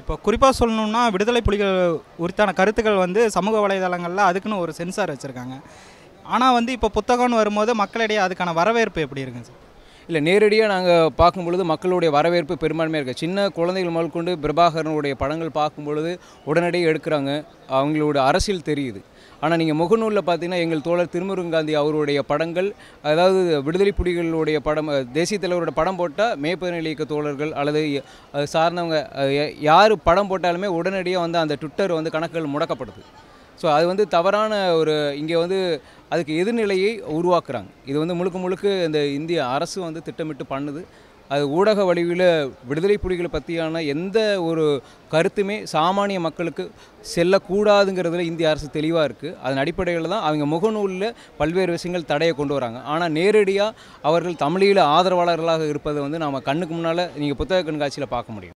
இப்போ குறிப்பாக சொல்லணும்னா விடுதலை புலிகள் உரித்தான கருத்துக்கள் வந்து சமூக வலைதளங்களில் அதுக்குன்னு ஒரு சென்சார் வச்சுருக்காங்க. ஆனால் வந்து இப்போ புத்தகம்னு வரும்போது மக்களிடையே அதுக்கான வரவேற்பு எப்படி இருக்குங்க சார்? இல்லை நேரடியாக நாங்கள் பார்க்கும் பொழுது மக்களுடைய வரவேற்பு பெரும்பான்மையாக இருக்குது சின்ன குழந்தைகள் முதல் கொண்டு பிரபாகரனுடைய படங்கள் பார்க்கும் பொழுது உடனடியாக எடுக்கிறாங்க. அவங்களோட அரசியல் தெரியுது. ஆனால் நீங்கள் முகநூலில் பார்த்தீங்கன்னா எங்கள் தோழர் திருமுருகாந்தி அவருடைய படங்கள் அதாவது விடுதலை புலிகளுடைய படம் தேசிய தலைவரோட படம் போட்டால் மேற்பதினல் இயக்க தோழர்கள் அல்லது அது சார்ந்தவங்க யார் படம் போட்டாலுமே உடனடியாக வந்து அந்த ட்விட்டர் வந்து கணக்குகள் முடக்கப்படுது. ஸோ அது வந்து தவறான ஒரு இங்கே வந்து அதுக்கு எதிர்நிலையை உருவாக்குறாங்க. இது வந்து முழுக்க முழுக்க இந்த இந்திய அரசு வந்து திட்டமிட்டு பண்ணுது. அது ஊடக வடிவில் விடுதலை புலிகளை பற்றியான எந்த ஒரு கருத்துமே சாமானிய மக்களுக்கு செல்லக்கூடாதுங்கிறதுல இந்திய அரசு தெளிவாக இருக்குது அதன் அடிப்படையில் தான் அவங்க முகநூலில் பல்வேறு விஷயங்கள் தடையை கொண்டு வராங்க. ஆனால் நேரடியாக அவர்கள் தமிழீழ ஆதரவாளர்களாக இருப்பதை வந்து நாம் கண்ணுக்கு முன்னால் நீங்கள் புத்தக கண்காட்சியில் பார்க்க முடியும்.